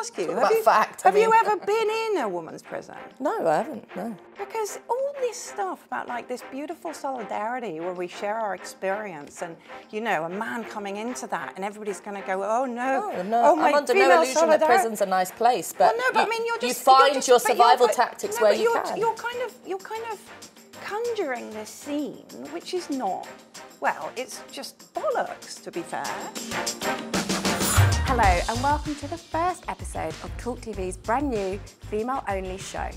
ask you? Have you, fact, I have you ever been in a woman's prison? No, I haven't. No. Because all this stuff about like this beautiful solidarity where we share our experience and you know a man coming into that and everybody's going to go oh no No, no. oh my I'm under no illusion that prison's a nice place, but, well, no, but you, I mean, you're just you find just, your survival but- tactics no, where you you're, can. You're kind of you're kind of conjuring this scene, which is not. Well, it's just bollocks, to be fair. Hello, and welcome to the first episode of Talk TV's brand new female only show.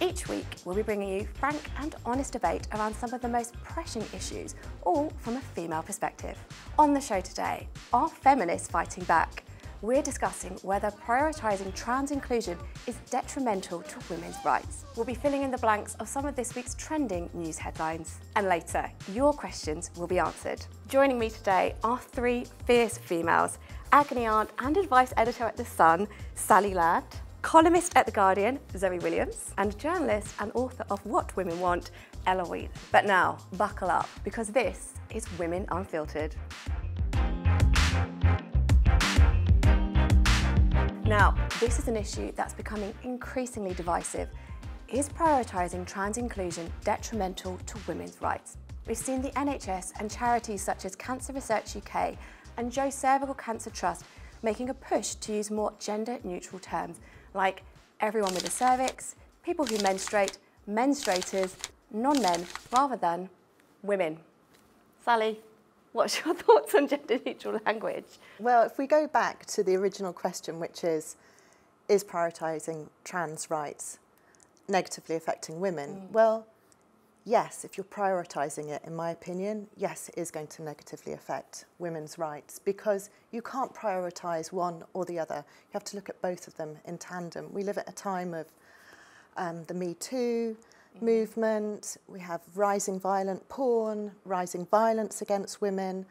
Each week, we'll be bringing you frank and honest debate around some of the most pressing issues, all from a female perspective. On the show today, are feminists fighting back? We're discussing whether prioritising trans inclusion is detrimental to women's rights. We'll be filling in the blanks of some of this week's trending news headlines. And later, your questions will be answered. Joining me today are three fierce females agony aunt and advice editor at The Sun, Sally Land, columnist at The Guardian, Zoe Williams, and journalist and author of What Women Want, Whelan. But now, buckle up, because this is Women Unfiltered. Now, this is an issue that's becoming increasingly divisive. Is prioritising trans inclusion detrimental to women's rights? We've seen the NHS and charities such as Cancer Research UK and Joe Cervical Cancer Trust making a push to use more gender neutral terms like everyone with a cervix, people who menstruate, menstruators, non men, rather than women. Sally, what's your thoughts on gender neutral language? Well, if we go back to the original question, which is, is prioritising trans rights negatively affecting women? Mm. Well, yes, if you're prioritising it, in my opinion, yes, it is going to negatively affect women's rights because you can't prioritise one or the other. You have to look at both of them in tandem. We live at a time of um, the Me Too movement, we have rising violent porn, rising violence against women.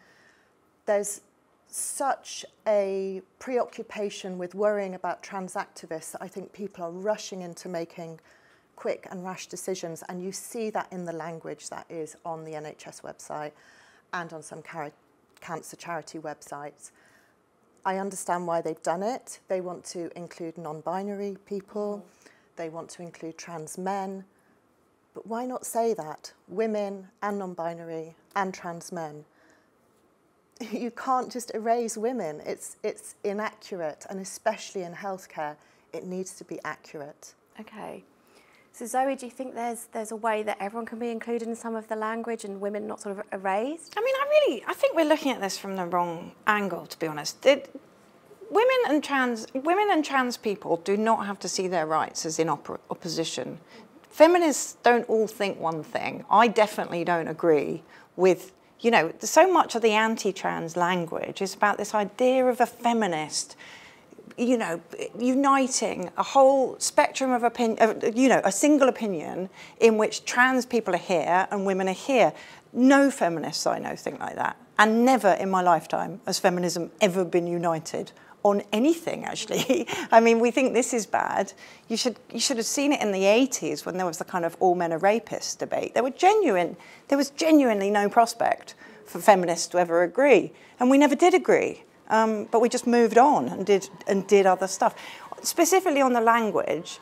There's such a preoccupation with worrying about trans activists that I think people are rushing into making quick and rash decisions, and you see that in the language that is on the NHS website and on some cancer charity websites. I understand why they've done it. They want to include non binary people, they want to include trans men. But why not say that? Women and non binary and trans men. You can't just erase women. It's, it's inaccurate, and especially in healthcare, it needs to be accurate. Okay. So Zoe, do you think there's there's a way that everyone can be included in some of the language and women not sort of erased? I mean, I really, I think we're looking at this from the wrong angle, to be honest. It, women and trans women and trans people do not have to see their rights as in oppo- opposition. Feminists don't all think one thing. I definitely don't agree with, you know, so much of the anti-trans language is about this idea of a feminist you know, uniting a whole spectrum of opinion, you know, a single opinion in which trans people are here and women are here. No feminists I know think like that. And never in my lifetime has feminism ever been united on anything, actually. I mean, we think this is bad. You should, you should have seen it in the 80s when there was the kind of all men are rapists debate. There, were genuine, there was genuinely no prospect for feminists to ever agree. And we never did agree. Um, but we just moved on and did and did other stuff. Specifically on the language,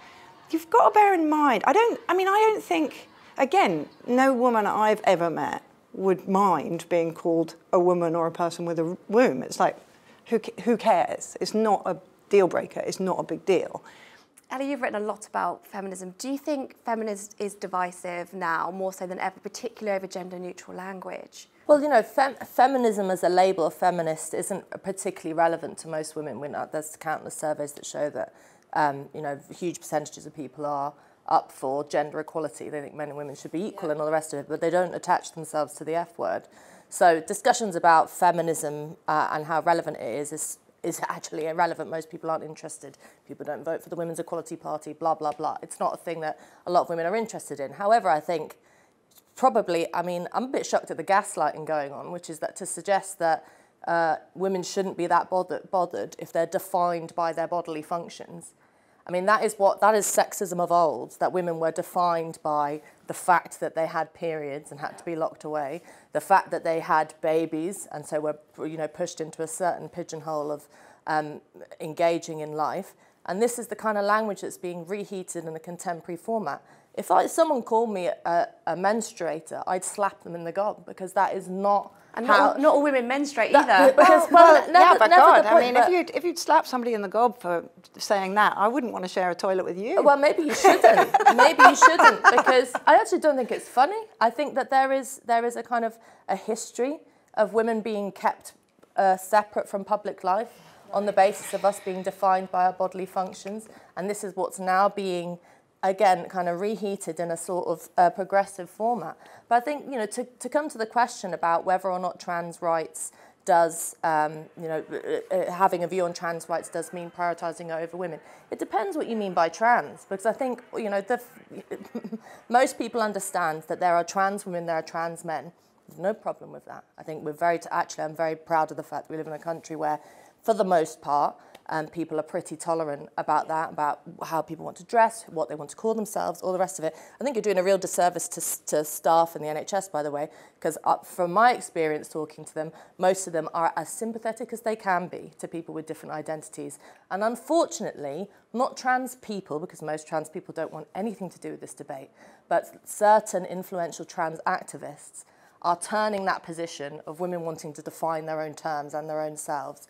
you've got to bear in mind. I don't. I mean, I don't think. Again, no woman I've ever met would mind being called a woman or a person with a womb. It's like, who who cares? It's not a deal breaker. It's not a big deal. Ellie, you've written a lot about feminism. Do you think feminism is divisive now, more so than ever, particularly over gender neutral language? Well, you know, fem- feminism as a label of feminist isn't particularly relevant to most women. We know, there's countless surveys that show that, um, you know, huge percentages of people are up for gender equality. They think men and women should be equal and all the rest of it, but they don't attach themselves to the F word. So discussions about feminism uh, and how relevant it is is is actually irrelevant. Most people aren't interested. People don't vote for the Women's Equality Party, blah, blah, blah. It's not a thing that a lot of women are interested in. However, I think probably, I mean, I'm a bit shocked at the gaslighting going on, which is that to suggest that uh, women shouldn't be that bothered, bothered if they're defined by their bodily functions. I mean, that is what that is sexism of old. That women were defined by the fact that they had periods and had to be locked away, the fact that they had babies and so were, you know, pushed into a certain pigeonhole of um, engaging in life, And this is the kind of language that's being reheated in a contemporary format. If I, someone called me a, a menstruator, I'd slap them in the gob because that is not And how, not, all- not all women menstruate That- either. because, Well, well, yeah, never- but never God, the I mean, but- if you'd, if you'd slap somebody in the gob for saying that, I wouldn't want to share a toilet with you. Well, maybe you shouldn't. maybe you shouldn't because I actually don't think it's funny. I think that there is there is a kind of a history of women being kept uh, separate from public life on the basis of us being defined by our bodily functions, and this is what's now being again kind of reheated in a sort of uh, progressive format. But I think you know to to come to the question about whether or not trans rights does, um, you know, uh, uh, having a view on trans rights does mean prioritising over women. It depends what you mean by trans, because I think, you know, the, most people understand that there are trans women, there are trans men. There's no problem with that. I think we're very, actually, I'm very proud of the fact that we live in a country where, for the most part, um, people are pretty tolerant about that, about how people want to dress, what they want to call themselves, all the rest of it. I think you're doing a real disservice to, to staff in the NHS, by the way, because uh, from my experience talking to them, most of them are as sympathetic as they can be to people with different identities. And unfortunately, not trans people, because most trans people don't want anything to do with this debate, but certain influential trans activists are turning that position of women wanting to define their own terms and their own selves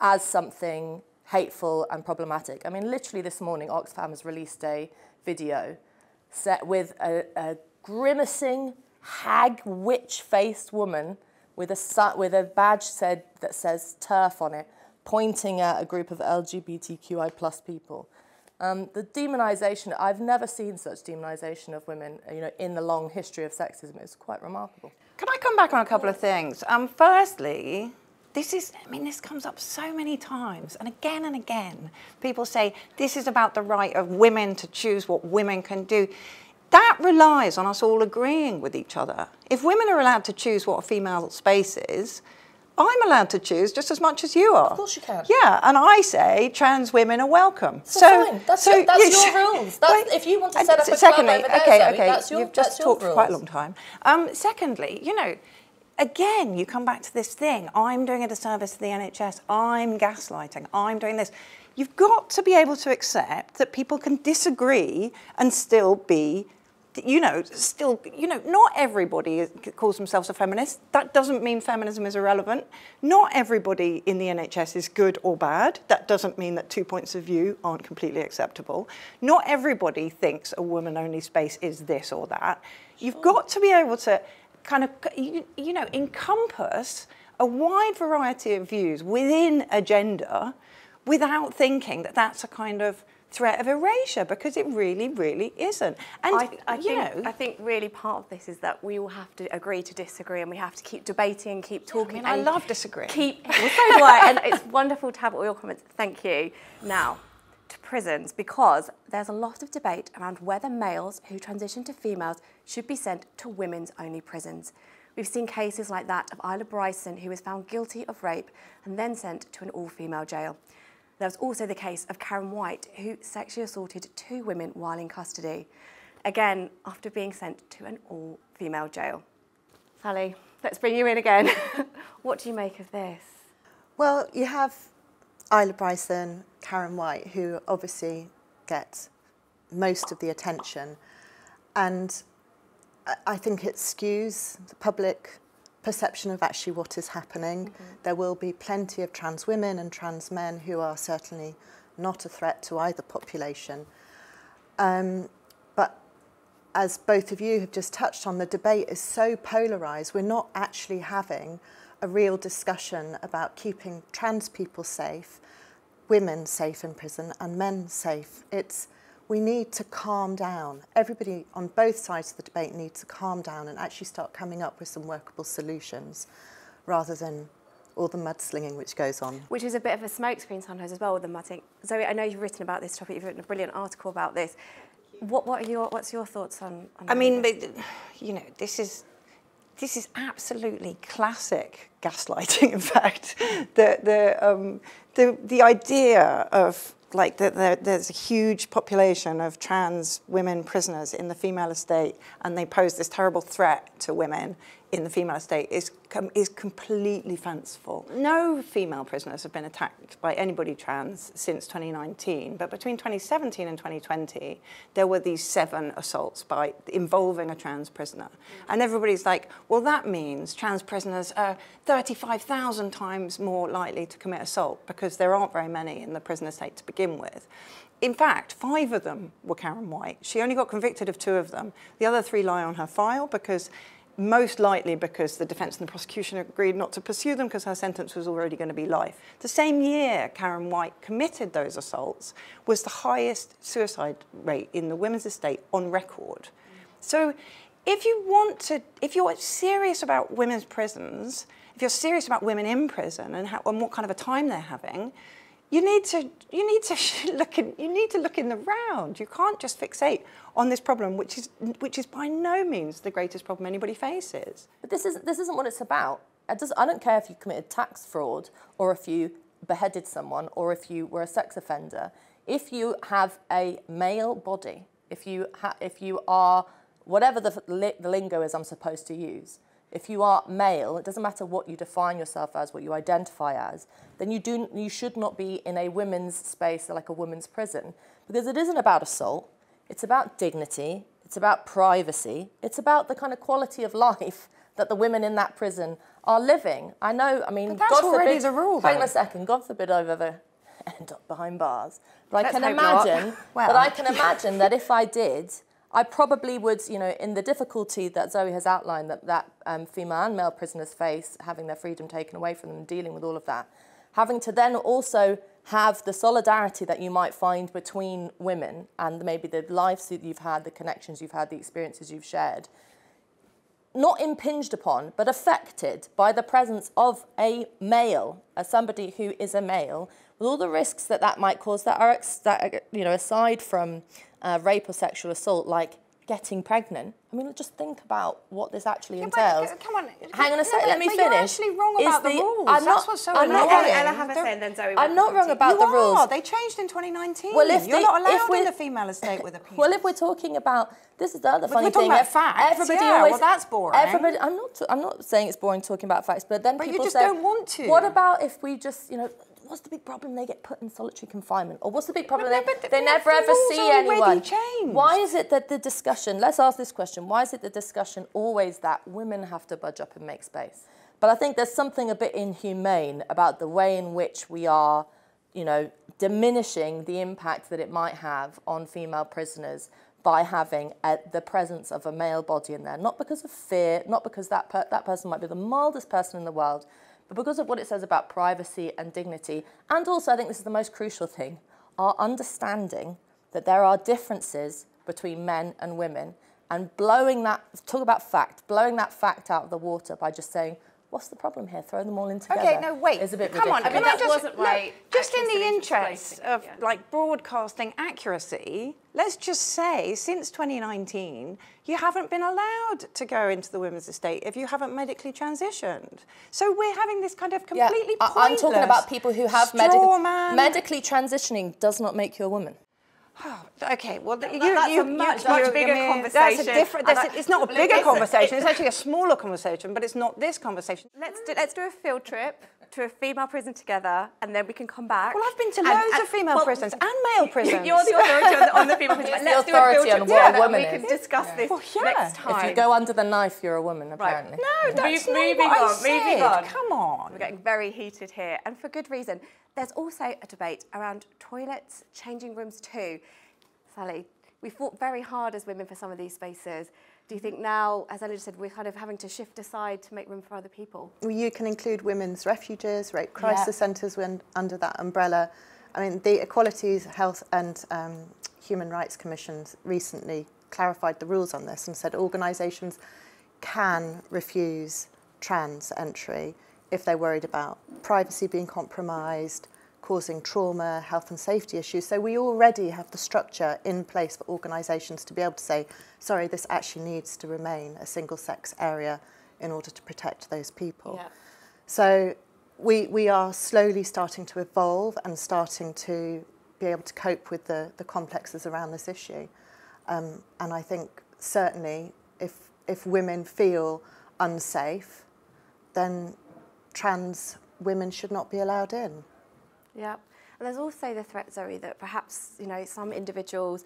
as something hateful and problematic. I mean, literally this morning, Oxfam has released a video set with a, a grimacing, hag, witch-faced woman with a with a badge said that says "TERF" on it, pointing at a group of LGBTQI plus people. Um, the demonisation, I've never seen such demonisation of women, you know, in the long history of sexism. It's quite remarkable. Can I come back on a couple of things? Um, firstly, this is, I mean, this comes up so many times and again and again. People say this is about the right of women to choose what women can do. That relies on us all agreeing with each other. If women are allowed to choose what a female space is, I'm allowed to choose just as much as you are. Of course you can. Yeah, and I say trans women are welcome. So fine. That's your- that's you- your rules. That's- if you want to set up a club secondly, over there, okay, Zoe, okay, that's your- you've just your talked for quite a long time. Um, secondly, you know, again, you come back to this thing. I'm doing a disservice to the NHS. I'm gaslighting. I'm doing this. You've got to be able to accept that people can disagree and still be, you know, still, you know, not everybody calls themselves a feminist. That doesn't mean feminism is irrelevant. Not everybody in the NHS is good or bad. That doesn't mean that two points of view aren't completely acceptable. Not everybody thinks a woman only space is this or that. You've got to be able to kind of, you, you know, encompass a wide variety of views within a gender without thinking that that's a kind of threat of erasure because it really, really isn't. And, I, I, you think, know, I think really part of this is that we all have to agree to disagree and we have to keep debating and keep talking. mean, I love disagreeing. Keep, well, so do I, and it's wonderful to have all your comments. Thank you. Now, to prisons, because there's a lot of debate around whether males who transition to females should be sent to women's only prisons. We've seen cases like that of Isla Bryson, who was found guilty of rape and then sent to an all female jail. There was also the case of Karen White, who sexually assaulted two women while in custody, again, after being sent to an all female jail. Sally, let's bring you in again. what do you make of this? Well, you have Isla Bryson, Karen White, who obviously get most of the attention. And I- think it skews the public perception of actually what is happening. There will be plenty of trans women and trans men who are certainly not a threat to either population. Um, but as both of you have just touched on, the debate is so polarised. We're not actually having a real discussion about keeping trans people safe, women safe in prison, and men safe. It's we need to calm down. Everybody on both sides of the debate needs to calm down and actually start coming up with some workable solutions, rather than all the mudslinging which goes on. Which is a bit of a smokescreen sometimes as well with the mudding. Zoe, I know you've written about this topic, you've written a brilliant article about this. What, what are your, what's your thoughts on, on I mean, this? but, you know, this is this is absolutely classic gaslighting. In fact, the the um, the the idea of like that there, there's a huge population of trans women prisoners in the female estate, and they pose this terrible threat to women in the female estate is, com- is completely fanciful. No female prisoners have been attacked by anybody trans since 2019, but between 2017 and 2020, there were these seven assaults by involving a trans prisoner. Mm. And everybody's like, well, that means trans prisoners are 35,000 times more likely to commit assault because there aren't very many in the prison estate to begin with. In fact, five of them were Karen White. She only got convicted of two of them. The other three lie on her file because most likely because the defence and the prosecution agreed not to pursue them because her sentence was already going to be life. The same year Karen White committed those assaults was the highest suicide rate in the women's estate on record. So if you want to, if you're serious about women's prisons, if you're serious about women in prison and, how, and what kind of a time they're having, you need to you need to look in you need to look in the round. You can't just fixate on this problem, which is which is by no means the greatest problem anybody faces. But this isn't this isn't what it's about. It does, I don't care if you committed tax fraud or if you beheaded someone or if you were a sex offender. If you have a male body, if you ha- if you are whatever the, the lingo is I'm supposed to use, if you are male, it doesn't matter what you define yourself as, what you identify as, then you, do, you should not be in a women's space like a women's prison. Because it isn't about assault, it's about dignity, it's about privacy, it's about the kind of quality of life that the women in that prison are living. I know, I mean, But that's God already forbid, the rule, Hang on a second, God forbid I've ever end up behind bars. But Let's I can imagine, Well. but I can imagine that if I did, I probably would, you know, in the difficulty that Zoe has outlined that, that um, female and male prisoners face, having their freedom taken away from them and dealing with all of that, having to then also have the solidarity that you might find between women and maybe the lives that you've had, the connections you've had, the experiences you've shared, not impinged upon, but affected by the presence of a male, as somebody who is a male, with all the risks that that might cause that are, that are you know, aside from uh, rape or sexual assault, like getting pregnant. I mean, just think about what this actually Yeah, entails. uh, come on. Hang on a second, But- let me but finish. You're actually wrong Is about the, the- rules. I'm That's not- what's so I'm not annoying. wrong. Ella have a They're- say and then Zoe. I'm not wrong about you the are. rules. They changed in 2019. Well, if You're they- not allowed if in the female estate with a penis. Well, if we're talking about this is the other If funny we're talking thing. about facts, everybody yeah, always well, that's boring. Everybody, I'm not. I'm not saying it's boring talking about facts, but then But you people just say, don't want to. What about if we just, you know, what's the big problem? They get put in solitary confinement, or what's the big problem? no, they but the- they never ever see anyone. changed. Why is it that the discussion? Let's ask this question: Why is it the discussion always that women have to budge up and make space? But I think there's something a bit inhumane about the way in which we are, you know, diminishing the impact that it might have on female prisoners by having a, the presence of a male body in there, not because of fear, not because that per, that person might be the mildest person in the world, but because of what it says about privacy and dignity, and also I think this is the most crucial thing: our understanding that there are differences between men and women, and blowing that talk about fact, blowing that fact out of the water by just saying. What's the problem here? Throw them all in together. Okay, no, wait. Is a bit Come on. ridiculous. Can that I just, wasn't look, right. Just in the Selena's interests of yeah. like broadcasting accuracy, let's just say since 2019, you haven't been allowed to go into the women's estate if you haven't medically transitioned. So we're having this kind of Yeah, completely I- I'm talking about people who have straw medical medically transitioning does not make you a woman. Oh, okay, well, th- you, that's you, a much, much bigger mean, conversation. That's a different. That's a, it's not a bigger it's- conversation. It's actually a smaller conversation, but it's not this conversation. Let's do, let's do a field trip to a female prison together, and then we can come back. Well, I've been to loads and- of female well, prisons and male prisons. You're the authority on the, on the female prison. He's the Let's do a authority on what a woman we can is. discuss this Well, yeah. next If time. If you go under the knife, you're a woman, apparently. Right. apparently. No, that's Move- not moving what I on, moving on. Come on. We're getting very heated here, and for good reason. There's also a debate around toilets, changing rooms too. Sally, we fought very hard as women for some of these spaces. Do you think now, as just said, we're kind of having to shift aside to make room for other people? You can include women's refuges, rape crisis centres when under that umbrella. I mean, the Equalities, Health and um, Human Rights Commissions recently clarified the rules on this and said organisations can refuse trans entry if they're worried about privacy being compromised, causing trauma, health and safety issues. So we already have the structure in place for organisations to be able to say, sorry, this actually needs to remain a single sex area in order to protect those people. Yeah. So we, we are slowly starting to evolve and starting to be able to cope with the, the complexes around this issue. Um, and I think certainly if, if women feel unsafe, then trans women should not be allowed in. Yeah. And there's also the threat, Zoe, that perhaps, you know, some individuals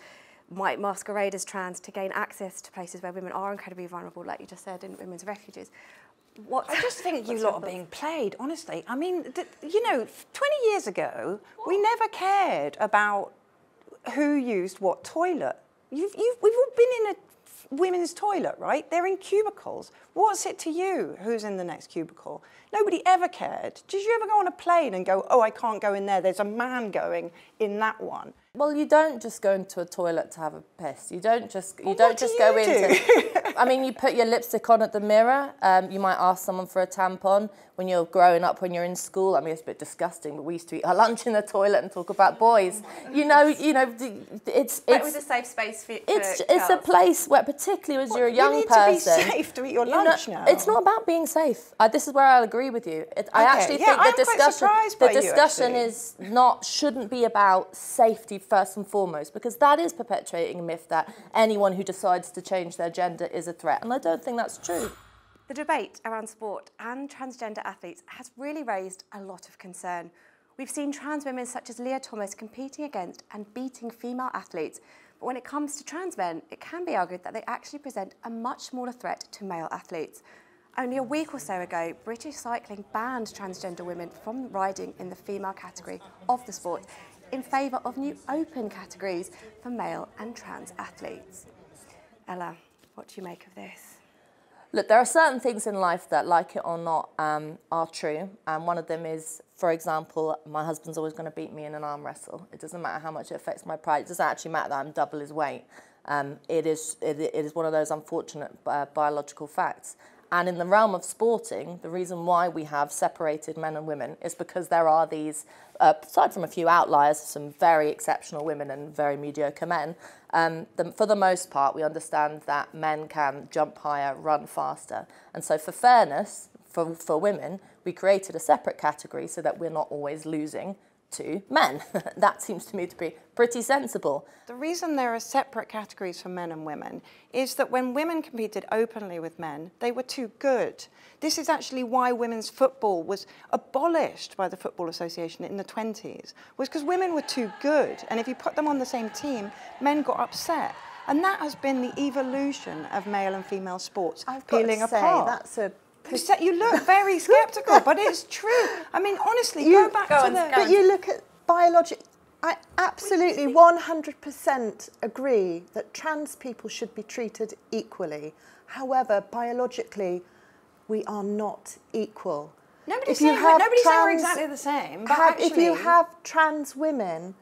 might masquerade as trans to gain access to places where women are incredibly vulnerable, like you just said, in women's refuges. What, I just think you lot are being played, honestly. I mean, th- you know, 20 years ago, we never cared about who used what toilet. You've, you've, we've all been in a women's toilet, right? They're in cubicles. What's it to you who's in the next cubicle? Nobody ever cared. Did you ever go on a plane and go, oh, I can't go in there? There's a man going in that one. Well, you don't just go into a toilet to have a piss. You don't just you Well, don't do just you go do? into. I mean, you put your lipstick on at the mirror. Um, you might ask someone for a tampon when you're growing up, when you're in school. I mean, it's a bit disgusting, but we used to eat our lunch in the toilet and talk about boys. You know, you know, it's But it was it's a safe space for, for it's it's a place where, particularly as you're a young you need to be person, safe to eat your you know, lunch now. It's not about being safe. Uh, this is where I'll agree with you. It, I Okay, actually yeah, think I'm the discussion the by you, discussion is not shouldn't be about safety first and foremost because that is perpetuating a myth that anyone who decides to change their gender is a threat, and I don't think that's true. The debate around sport and transgender athletes has really raised a lot of concern. We've seen trans women such as Lia Thomas competing against and beating female athletes. But when it comes to trans men, it can be argued that they actually present a much smaller threat to male athletes. Only a week or so ago, British Cycling banned transgender women from riding in the female category of the sport in favour of new open categories for male and trans athletes. Ella, what do you make of this? Look, there are certain things in life that, like it or not, um, are true. And one of them is, for example, my husband's always going to beat me in an arm wrestle. It doesn't matter how much it affects my pride. It doesn't actually matter that I'm double his weight. Um, it, is, it, it is one of those unfortunate uh, biological facts. And in the realm of sporting, the reason why we have separated men and women is because there are these, uh, aside from a few outliers, some very exceptional women and very mediocre men. Um, the, for the most part, we understand that men can jump higher, run faster. And so, for fairness, for, for women, we created a separate category so that we're not always losing to men. that seems to me to be pretty sensible. The reason there are separate categories for men and women is that when women competed openly with men, they were too good. This is actually why women's football was abolished by the Football Association in the 20s, was because women were too good. And if you put them on the same team, men got upset. And that has been the evolution of male and female sports I've got peeling to say, apart. that's a You said- you look very sceptical, but it's true. I mean, honestly, You- go back Go to on, the. go But you look at biologic. I absolutely 100% agree that trans people should be treated equally. However, biologically, we are not equal. Nobody's If you saying, have nobody's saying we're exactly the same. But have- actually, if you have trans women,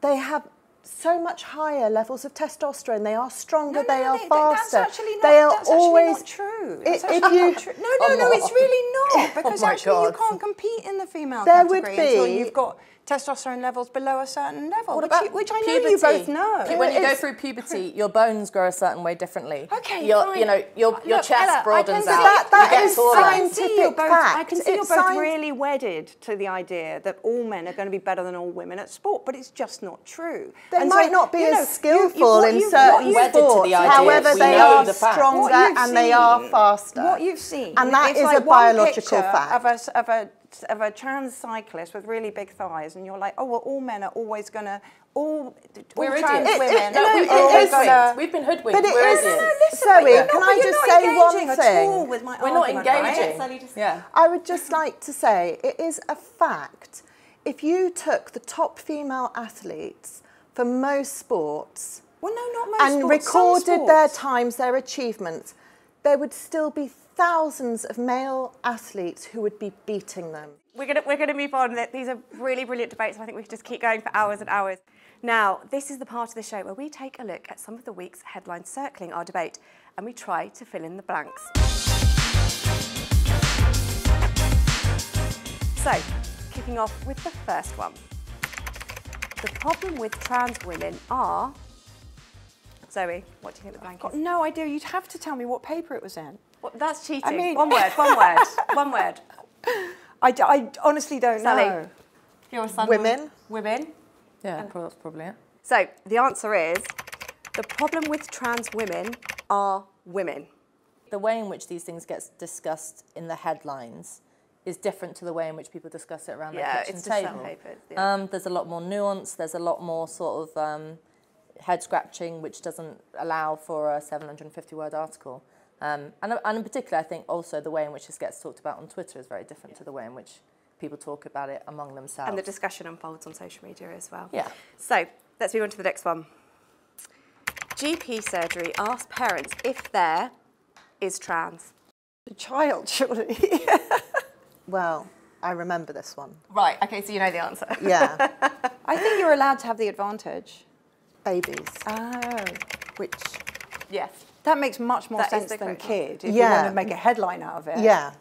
they have so much higher levels of testosterone. They are stronger. No, no, they no, are faster. That's actually not, they are that's always not true. That's if actually you- not true. No, no, oh no, it's really not. Oh because my actually you can't compete in the female There would category until be- you've got testosterone levels below a certain level, What which, you, which I know you both know. Pu- When you go through puberty, your bones grow a certain way differently. Okay, your, fine. You know, your, your Look, chest Ella, broadens can out. see- That- that you get is taller. I can see you're scientific I can see you're both science- really wedded to the idea that all men are going to be better than all women at sport, but it's just not true. They And might so, not be you know, as skillful what in you- certain what you- wedded to the sports. idea. However, they are the stronger What you've and they are faster. What you've seen, And that is is a one biological picture fact. Of a, s- of a trans cyclist with really big thighs, and you're like, oh well, all men are always gonna all, We're all trans idiots. It- it- women. No, No, we've it been hoodwinked. gonna- We've been hoodwinked. But it We're is- idiots. No, listen, Zoe, but you're not- can but I just say one engaging thing? At all with my We're not argument, right? engaging. Sally just- Yeah. I would just like to say it is a fact. If you took the top female athletes for most sports Well, no, not most and sports, some recorded their times, their achievements, there would still be thousands of male athletes who would be beating them. We're going we're gonna move on. These are really brilliant debates. and I think we could just keep going for hours and hours. Now, this is the part of the show where we take a look at some of the week's headlines circling our debate and we try to fill in the blanks. So, kicking off with the first one. The problem with trans women are. Zoe, what do you think the blank I've Got is? no idea. You'd have to tell me what paper it was in. Well, that's cheating. mean- one word, one word, one word. I, d- I honestly don't Sally. know. You're a son. Women. Women. Yeah, probably, that's probably it. So the answer is the problem with trans women are women. The way in which these things get discussed in the headlines is different to the way in which people discuss it around Yeah, their kitchen it's just table. sandpapers, yeah. Um, there's a lot more nuance. There's a lot more sort of um, head scratching, which doesn't allow for a 750 word article. Um, and, and in particular, I think also the way in which this gets talked about on Twitter is very different to the way in which people talk about it among themselves. And the discussion unfolds on social media as well. Yeah. So let's move on to the next one. GP surgery asks parents if there is trans. The child, surely. Well, I remember this one. Right. Okay. So you know the answer. Yeah, I think you're allowed to have the advantage. babies, Oh. which, yes. That makes much more That is sense than correct kid if you Yeah. want to make a headline out of it. yeah,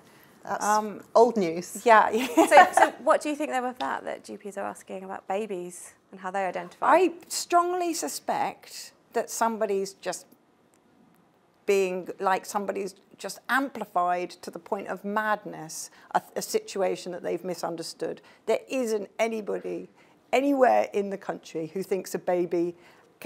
that's Um, old news. Yeah. So, so what do you think then with that? That GPs are asking about babies and how they identify. I strongly suspect that somebody's just being like somebody's just amplified to the point of madness a, a situation that they've misunderstood. There isn't anybody anywhere in the country who thinks a baby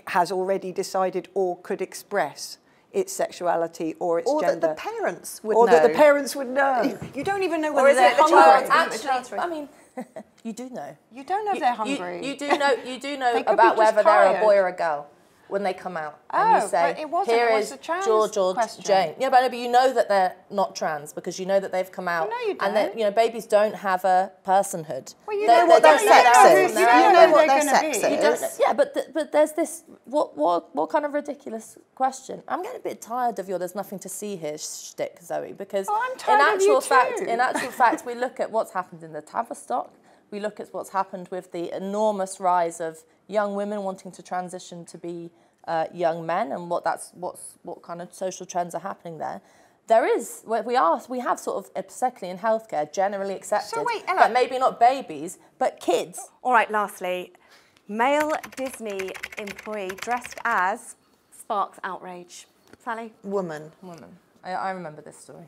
has already decided or could express its sexuality or its Or gender. Or that the parents would or know. Or that the parents would know. You don't even know whether they're the hungry. child? Isn't it the Actually, child's I mean, you do know. You don't know if they're hungry. You, do know. You do know They could be about just whether they're a boy or a girl when they come out, and Oh, you say, but it wasn't, "Here it was is a trans George or question. Jane." Yeah, but, no, but you know that they're not trans because you know that they've come out, no, you and that don't. you know babies don't have a personhood. Well, you They're- know what their sex there is. from You their don't own- know know what their sex is. you don't know- yeah, but th- but there's this what what what kind of ridiculous question? I'm getting a bit tired of your "there's nothing to see here" shtick, Zoe, because Oh, I'm in tired of actual you fact, too. in actual fact, we look at what's happened in the Tavistock. We look at what's happened with the enormous rise of young women wanting to transition to be uh, young men, and what that's what's what kind of social trends are happening there. There is we we are we have sort of particularly in healthcare generally accepted wait, Ella- that maybe not babies but kids All right. Lastly, male Disney employee dressed as sparks outrage. Sally, Woman. Woman. I, I remember this story.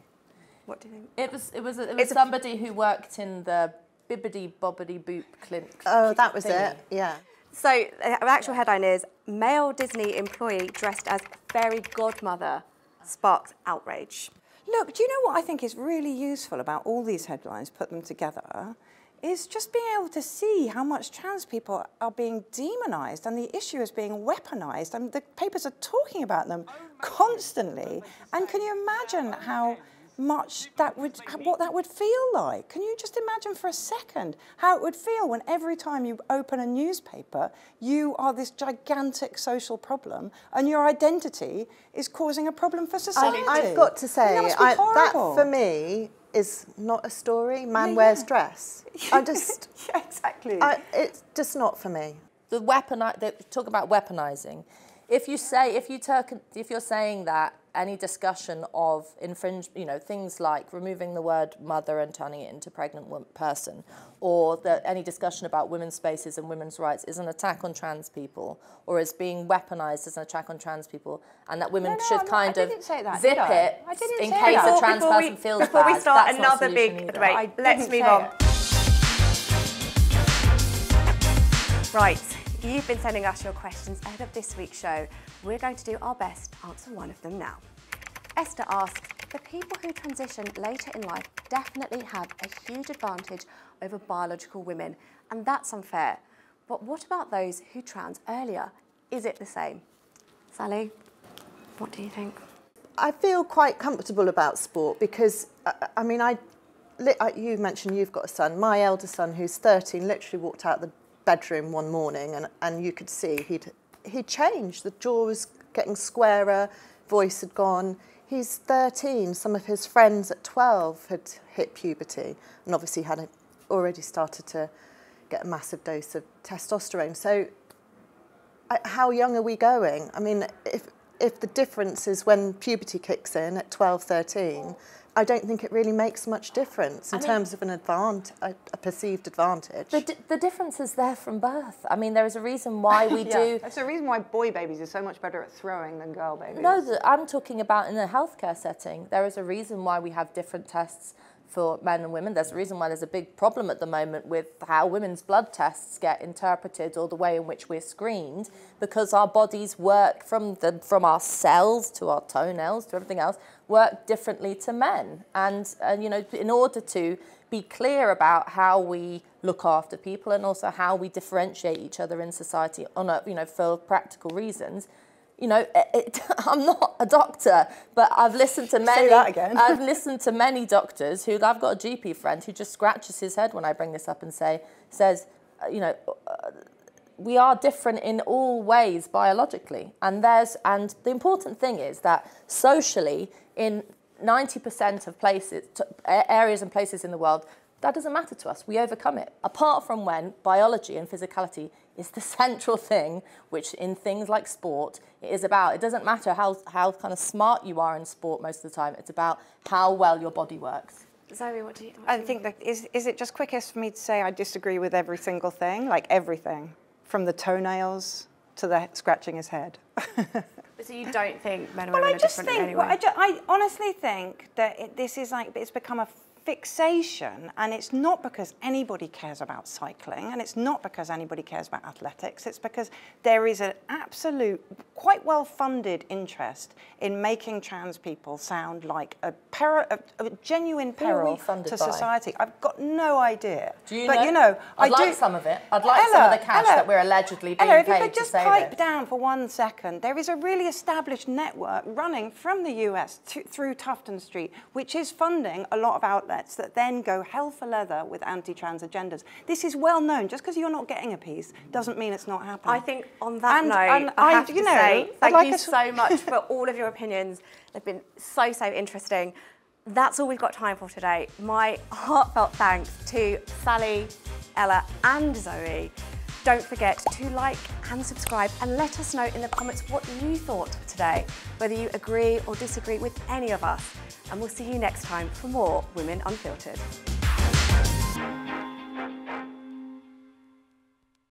what do you think? It was it was it was It's a- somebody who worked in the bibbidi bobbidi boop clinic. Oh, that was thingy. it. Yeah. So uh, the actual headline is male Disney employee dressed as fairy godmother sparks outrage. Look, do you know what I think is really useful about all these headlines, put them together, is just being able to see how much trans people are being demonised and the issue is being weaponised. I mean, the papers are talking about them oh constantly. And can you imagine how much that would, what that would feel like? Can you just imagine for a second how it would feel when every time you open a newspaper, you are this gigantic social problem and your identity is causing a problem for society? I, I've got to say, that, must be I, that for me is not a story. Man Yeah, wears yeah. dress. I just, yeah, exactly. I, it's just not for me. the weapon they talk about weaponizing. If you say if you turk, if you're saying that any discussion of infringe, you know, things like removing the word mother and turning it into pregnant person, or that any discussion about women's spaces and women's rights is an attack on trans people, or is being weaponized as an attack on trans people, and that women No, no, should I'm kind of didn't say that, zip did I? it I didn't in case that. a trans before we, person feels before bad. we start That's not a another solution big debate, let's move on. it. Right, you've been sending us your questions ahead of this week's show. We're going to do our best to answer one of them now. Esther asks, the people who transition later in life definitely have a huge advantage over biological women, and that's unfair. But what about those who trans earlier? Is it the same? Sally, what do you think? I feel quite comfortable about sport because, I, I mean, I, uh, you mentioned you've got a son. My elder son, who's 13, literally walked out the bedroom one morning and, and you could see he'd, he'd changed. The jaw was getting squarer, voice had gone. He's 13. Some of his friends at 12 had hit puberty and obviously had already started to get a massive dose of testosterone. So how young are we going? I mean, if if the difference is when puberty kicks in at 12, 13, I don't think it really makes much difference in I mean- terms of an advantage, a, a perceived advantage. The, di- the difference is there from birth. I mean, there is a reason why we do. That's the reason why boy babies are so much better at throwing than girl babies. No, I'm talking about in a healthcare setting. There is a reason why we have different tests for men and women. There's a reason why there's a big problem at the moment with how women's blood tests get interpreted or the way in which we're screened because our bodies work from the from our cells to our toenails to everything else work differently to men. And, and you know, in order to be clear about how we look after people and also how we differentiate each other in society on a, you know, for practical reasons, you know, it, it, I'm not a doctor, but I've listened to many. Say that again. I've listened to many doctors who I've got a GP friend who just scratches his head when I bring this up and say says, uh, you know, uh, we are different in all ways biologically, and there's and the important thing is that socially, in 90% of places, areas and places in the world, that doesn't matter to us. We overcome it. Apart from when biology and physicality is the central thing, which in things like sport, it is about. It doesn't matter how, how kind of smart you are in sport most of the time. It's about how well your body works. Zoe, what do you? What I do you think that is, is it just quickest for me to say I disagree with every single thing, like everything, from the toenails to the scratching his head. So you don't think men and well, women I are just different think, in any well, way? I, ju- I honestly think that it, this is like, it's become a fixation and it's not because anybody cares about cycling and it's not because anybody cares about athletics it's because there is an absolute quite well funded interest in making trans people sound like a, a, a genuine Who are we peril to by? society i've got no idea Do you but know? you know I'd I like do, some of it. I'd like some of the cash that we're allegedly being Ella, if you paid could to just pipe this. down for one second, there is a really established network running from the US to, through Tufton Street, which is funding a lot of outlets that then go hell for leather with anti-trans agendas. This is well known. Just because you're not getting a piece doesn't mean it's not happening. I think on that And- note, and I I- have you to know, say thank like you so much for all of your opinions. They've been so, so interesting. That's all we've got time for today. My heartfelt thanks to Sally, Ella and Zoe. Don't forget to like and subscribe and let us know in the comments what you thought today, whether you agree or disagree with any of us. And we'll see you next time for more Women Unfiltered.